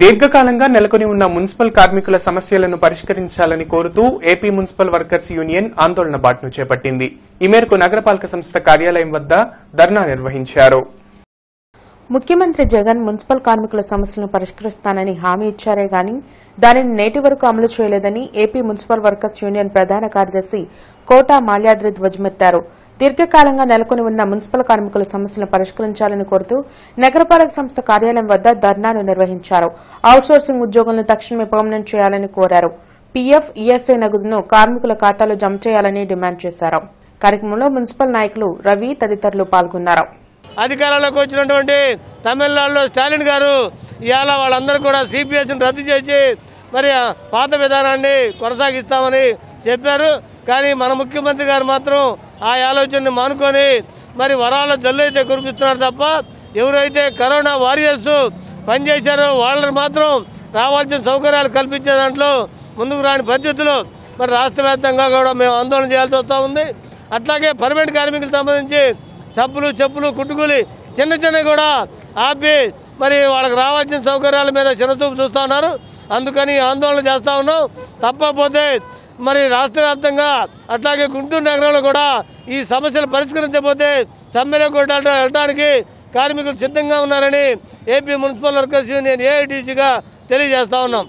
దీర్ఘకాలంగా నెలకొని ఉన్న మున్సిపల్ కార్మికుల సమస్యలను పరిష్కరించాలని కోరుతూ ఏపీ మున్సిపల్ వర్కర్స్ యూనియన్ ఆందోళన బాట్ను చేపట్టింది. ఈ మేరకు నగరపాలక సంస్థ కార్యాలయం వద్ద ధర్నా నిర్వహించారు. ముఖ్యమంత్రి జగన్ మున్సిపల్ కార్మికుల సమస్యలను పరిష్కరిస్తానని హామీ ఇచ్చారే గాని దానిని నేటి వరకు అమలు చేయలేదని ఏపీ మున్సిపల్ వర్కర్స్ యూనియన్ ప్రధాన కార్యదర్శి కోటా మాల్యాద్రి ధ్వజమెత్తారు. దీర్ఘకాలంగా నెలకొని ఉన్న మున్సిపల్ కార్మికుల సమస్యలను పరిష్కరించాలని కోరుతూ నగరపాలక సంస్థ కార్యాలయం వద్ద ధర్నాను నిర్వహించారు. అవుట్సోర్సింగ్ ఉద్యోగులను తక్షణమే పర్మనెంట్ చేయాలని కోరారు. పీఎఫ్ ఈఎస్ఐ నగదును కార్మికుల ఖాతాలో జమ చేయాలని డిమాండ్ చేశారు. కార్యక్రమంలో మున్సిపల్ నాయకులు రవి తదితరులు పాల్గొన్నారు. అధికారంలోకి వచ్చినటువంటి తమిళనాడులో స్టాలిన్ గారు ఇవాళ వాళ్ళందరూ కూడా సిపిఎస్ని రద్దు చేసి మరి ఆ పాత విధానాన్ని కొనసాగిస్తామని చెప్పారు. కానీ మన ముఖ్యమంత్రి గారు మాత్రం ఆ ఆలోచనని మానుకొని మరి వరాల జల్లు అయితే కురిపిస్తున్నారు తప్ప ఎవరైతే కరోనా వారియర్స్ పనిచేశారో వాళ్ళని మాత్రం రావాల్సిన సౌకర్యాలు కల్పించే దాంట్లో ముందుకు రాని పరిస్థితులు మరి రాష్ట్ర వ్యాప్తంగా కూడా మేము ఆందోళన చేయాల్సి వస్తూ ఉంది. అట్లాగే పర్మనెంట్ కార్మికులకు సంబంధించి చప్పులు చెప్పులు కుట్టుకులి చిన్న చిన్నవి కూడా ఆపి మరి వాళ్ళకి రావాల్సిన సౌకర్యాల మీద చిన్నచూపు చూస్తూ ఉన్నారు. అందుకని ఆందోళన చేస్తూ ఉన్నాం. తప్పకపోతే మరి రాష్ట్ర వ్యాప్తంగా అట్లాగే గుంటూరు నగరంలో కూడా ఈ సమస్యలు పరిష్కరించకపోతే సమ్మెలో కూడా వెళ్ళడానికి కార్మికులు సిద్ధంగా ఉన్నారని ఏపీ మున్సిపల్ వర్కర్స్ యూనియన్ ఏఐటీసీగా తెలియజేస్తా ఉన్నాం.